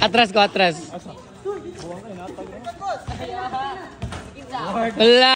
Atras ko, atras. Wala.